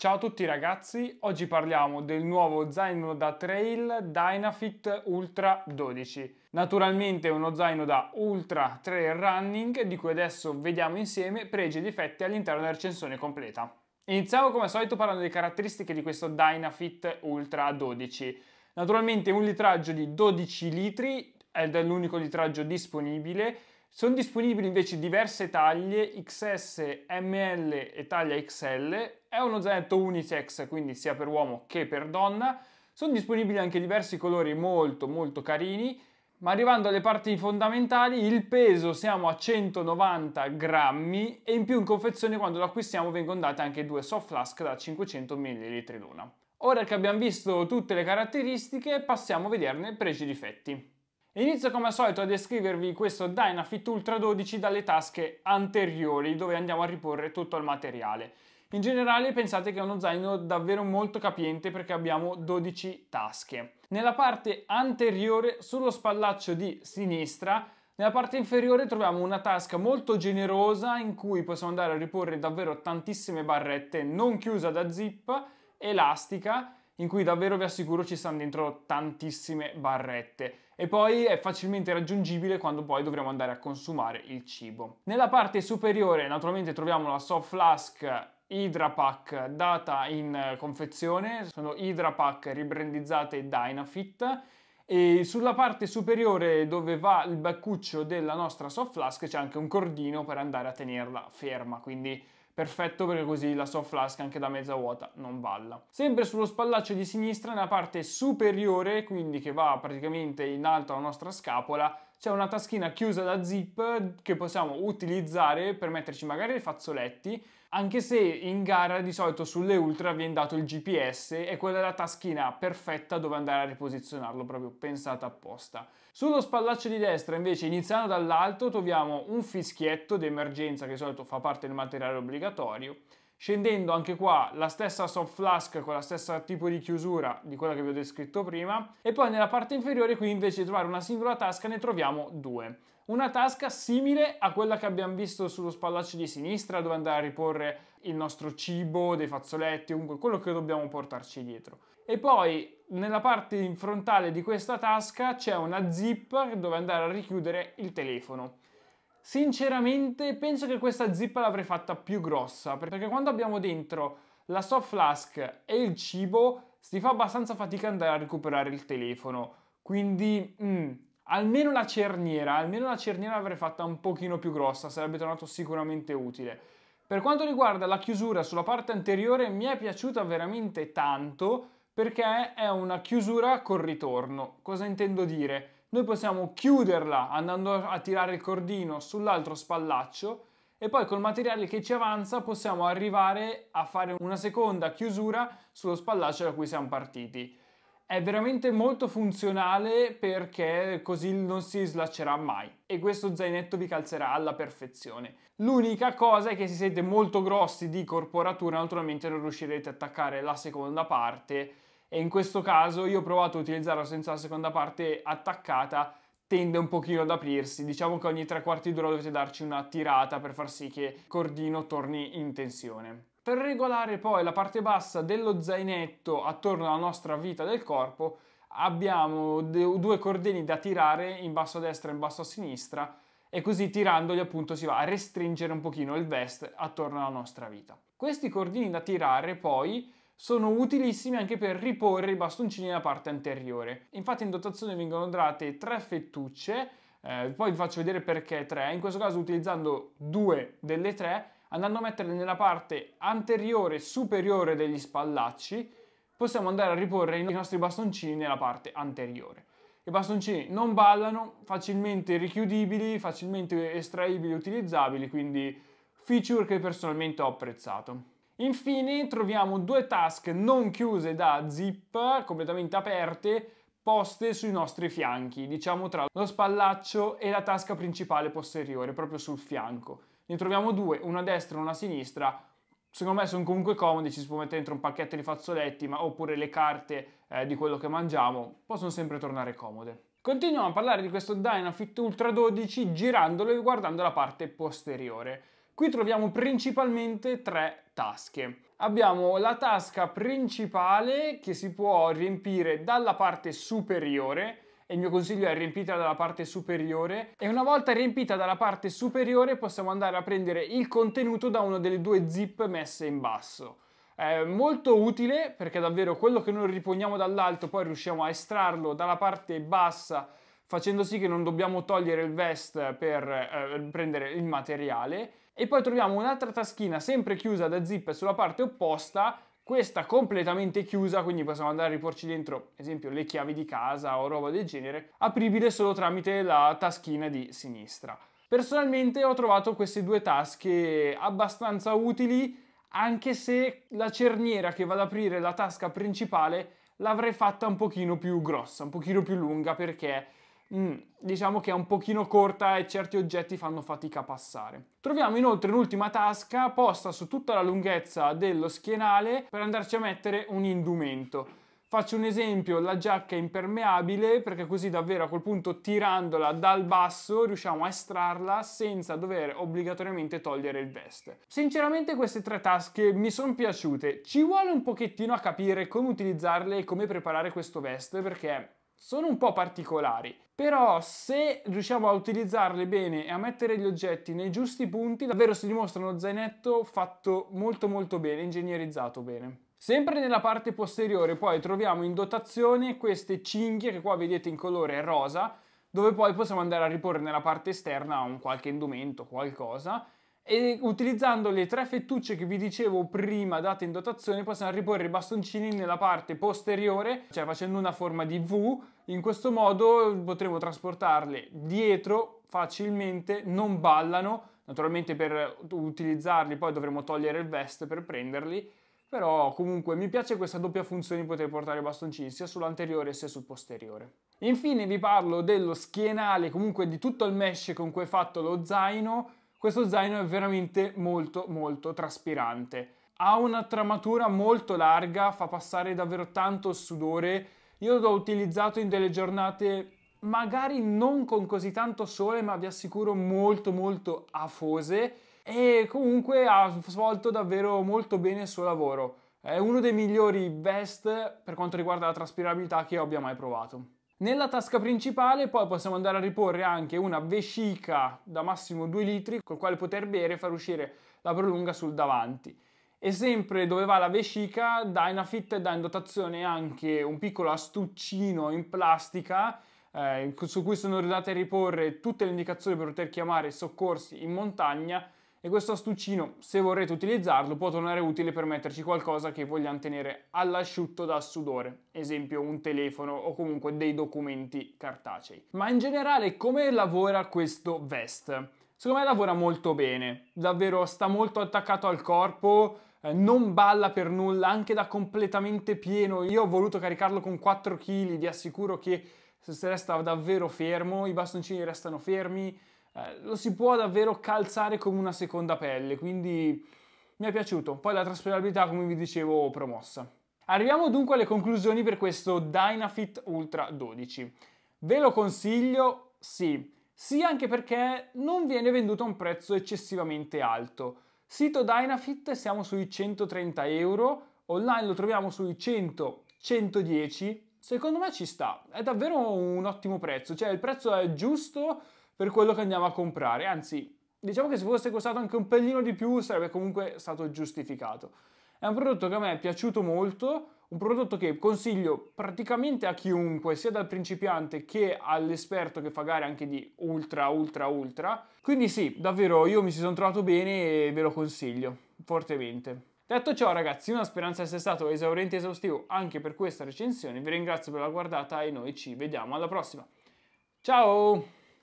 Ciao a tutti ragazzi, oggi parliamo del nuovo zaino da trail Dynafit Ultra 12. Naturalmente è uno zaino da Ultra Trail Running di cui adesso vediamo insieme pregi e difetti all'interno della recensione completa. Iniziamo come al solito parlando delle caratteristiche di questo Dynafit Ultra 12. Naturalmente un litraggio di 12 litri ed è l'unico litraggio disponibile sono disponibili invece diverse taglie XS, ML e taglia XL. È uno zainetto unisex, quindi sia per uomo che per donna. Sono disponibili anche diversi colori molto molto carini. Ma arrivando alle parti fondamentali, il peso siamo a 190 grammi e in più in confezione quando lo acquistiamo vengono date anche due soft flask da 500 ml l'una. Ora che abbiamo visto tutte le caratteristiche, passiamo a vederne pregi e difetti. Inizio come al solito a descrivervi questo Dynafit Ultra 12 dalle tasche anteriori dove andiamo a riporre tutto il materiale. In generale pensate che è uno zaino davvero molto capiente perché abbiamo 12 tasche. Nella parte anteriore, sullo spallaccio di sinistra, nella parte inferiore troviamo una tasca molto generosa in cui possiamo andare a riporre davvero tantissime barrette non chiusa da zip, elastica in cui davvero vi assicuro ci stanno dentro tantissime barrette. E poi è facilmente raggiungibile quando poi dovremo andare a consumare il cibo. Nella parte superiore naturalmente troviamo la soft flask Hydrapack data in confezione, sono Hydrapack ribrandizzate Dynafit. E sulla parte superiore dove va il beccuccio della nostra soft flask c'è anche un cordino per andare a tenerla ferma, quindi perfetto perché così la soft flask anche da mezza vuota non balla. Sempre sullo spallaccio di sinistra, nella parte superiore, quindi che va praticamente in alto alla nostra scapola, c'è una taschina chiusa da zip che possiamo utilizzare per metterci magari i fazzoletti, anche se in gara di solito sulle Ultra viene dato il GPS e quella è la taschina perfetta dove andare a riposizionarlo, proprio pensata apposta. Sullo spallaccio di destra invece iniziando dall'alto troviamo un fischietto d'emergenza che di solito fa parte del materiale obbligatorio Scendendo anche qua la stessa soft flask con la stessa tipo di chiusura di quella che vi ho descritto prima e poi nella parte inferiore qui invece di trovare una singola tasca ne troviamo due. Una tasca simile a quella che abbiamo visto sullo spallaccio di sinistra dove andare a riporre il nostro cibo, dei fazzoletti, comunque quello che dobbiamo portarci dietro. E poi nella parte frontale di questa tasca c'è una zip dove andare a richiudere il telefono. Sinceramente penso che questa zippa l'avrei fatta più grossa, perché quando abbiamo dentro la soft flask e il cibo si fa abbastanza fatica andare a recuperare il telefono. Quindi, mm, almeno la cerniera, almeno la cerniera l'avrei fatta un pochino più grossa, sarebbe tornato sicuramente utile. Per quanto riguarda la chiusura sulla parte anteriore mi è piaciuta veramente tanto perché è una chiusura col ritorno. Cosa intendo dire? Noi possiamo chiuderla andando a tirare il cordino sull'altro spallaccio e poi col materiale che ci avanza possiamo arrivare a fare una seconda chiusura sullo spallaccio da cui siamo partiti. È veramente molto funzionale perché così non si slaccerà mai e questo zainetto vi calzerà alla perfezione. L'unica cosa è che se siete molto grossi di corporatura naturalmente non riuscirete a attaccare la seconda parte e in questo caso io ho provato a utilizzarlo senza la seconda parte attaccata tende un pochino ad aprirsi, diciamo che ogni tre quarti d'ora dovete darci una tirata per far sì che il cordino torni in tensione. Per regolare poi la parte bassa dello zainetto attorno alla nostra vita del corpo abbiamo due cordini da tirare in basso a destra e in basso a sinistra e così tirandoli appunto si va a restringere un pochino il vest attorno alla nostra vita. Questi cordini da tirare poi sono utilissimi anche per riporre i bastoncini nella parte anteriore. Infatti in dotazione vengono date tre fettucce, eh, poi vi faccio vedere perché tre, in questo caso utilizzando due delle tre, andando a metterle nella parte anteriore superiore degli spallacci, possiamo andare a riporre i nostri bastoncini nella parte anteriore. I bastoncini non ballano, facilmente richiudibili, facilmente estraibili e utilizzabili, quindi feature che personalmente ho apprezzato. Infine troviamo due task non chiuse da zip, completamente aperte, poste sui nostri fianchi, diciamo tra lo spallaccio e la tasca principale posteriore, proprio sul fianco. Ne troviamo due, una a destra e una a sinistra. Secondo me sono comunque comodi, ci si può mettere dentro un pacchetto di fazzoletti, ma, oppure le carte eh, di quello che mangiamo, possono sempre tornare comode. Continuiamo a parlare di questo Dynafit Ultra 12 girandolo e guardando la parte posteriore. Qui troviamo principalmente tre tasche. Abbiamo la tasca principale che si può riempire dalla parte superiore il mio consiglio è riempita dalla parte superiore e una volta riempita dalla parte superiore possiamo andare a prendere il contenuto da una delle due zip messe in basso. È molto utile perché davvero quello che noi riponiamo dall'alto poi riusciamo a estrarlo dalla parte bassa facendo sì che non dobbiamo togliere il vest per eh, prendere il materiale e poi troviamo un'altra taschina sempre chiusa da zip sulla parte opposta questa completamente chiusa, quindi possiamo andare a riporci dentro, ad esempio, le chiavi di casa o roba del genere, apribile solo tramite la taschina di sinistra. Personalmente ho trovato queste due tasche abbastanza utili, anche se la cerniera che va ad aprire la tasca principale l'avrei fatta un pochino più grossa, un pochino più lunga, perché Mm, diciamo che è un pochino corta e certi oggetti fanno fatica a passare. Troviamo inoltre un'ultima tasca posta su tutta la lunghezza dello schienale per andarci a mettere un indumento. Faccio un esempio, la giacca impermeabile, perché così davvero a quel punto tirandola dal basso riusciamo a estrarla senza dover obbligatoriamente togliere il vest. Sinceramente queste tre tasche mi sono piaciute, ci vuole un pochettino a capire come utilizzarle e come preparare questo vest perché sono un po' particolari, però se riusciamo a utilizzarle bene e a mettere gli oggetti nei giusti punti, davvero si dimostra uno zainetto fatto molto molto bene, ingegnerizzato bene. Sempre nella parte posteriore poi troviamo in dotazione queste cinghie che qua vedete in colore rosa, dove poi possiamo andare a riporre nella parte esterna un qualche indumento, qualcosa, e utilizzando le tre fettucce che vi dicevo prima date in dotazione possiamo riporre i bastoncini nella parte posteriore, cioè facendo una forma di V, in questo modo potremo trasportarle dietro facilmente, non ballano, naturalmente per utilizzarli poi dovremo togliere il vest per prenderli, però comunque mi piace questa doppia funzione di poter portare i bastoncini sia sull'anteriore sia sul posteriore. Infine vi parlo dello schienale, comunque di tutto il mesh con cui è fatto lo zaino, questo zaino è veramente molto molto traspirante. Ha una tramatura molto larga, fa passare davvero tanto sudore. Io l'ho utilizzato in delle giornate magari non con così tanto sole, ma vi assicuro molto molto afose e comunque ha svolto davvero molto bene il suo lavoro. È uno dei migliori vest per quanto riguarda la traspirabilità che io abbia mai provato. Nella tasca principale poi possiamo andare a riporre anche una vescica da massimo 2 litri col quale poter bere e far uscire la prolunga sul davanti. E sempre dove va la vescica, Dynafit dà in dotazione anche un piccolo astuccino in plastica eh, su cui sono andate a riporre tutte le indicazioni per poter chiamare soccorsi in montagna e questo astuccino, se vorrete utilizzarlo, può tornare utile per metterci qualcosa che vogliamo tenere all'asciutto dal sudore, esempio un telefono o comunque dei documenti cartacei. Ma in generale come lavora questo vest? Secondo me lavora molto bene, davvero sta molto attaccato al corpo, eh, non balla per nulla, anche da completamente pieno. Io ho voluto caricarlo con 4 kg, vi assicuro che se resta davvero fermo, i bastoncini restano fermi, eh, lo si può davvero calzare come una seconda pelle, quindi mi è piaciuto. Poi la trasportabilità, come vi dicevo, promossa. Arriviamo dunque alle conclusioni per questo Dynafit Ultra 12. Ve lo consiglio? Sì. Sì, anche perché non viene venduto a un prezzo eccessivamente alto. Sito Dynafit siamo sui 130 euro, online lo troviamo sui 100-110. Secondo me ci sta, è davvero un ottimo prezzo, cioè il prezzo è giusto per quello che andiamo a comprare, anzi diciamo che se fosse costato anche un pelino di più sarebbe comunque stato giustificato. È un prodotto che a me è piaciuto molto, un prodotto che consiglio praticamente a chiunque, sia dal principiante che all'esperto che fa gare anche di ultra, ultra, ultra. Quindi sì, davvero io mi ci sono trovato bene e ve lo consiglio fortemente. Detto ciò ragazzi, una speranza essere stato esauriente e esaustivo anche per questa recensione, vi ringrazio per la guardata e noi ci vediamo alla prossima. Ciao!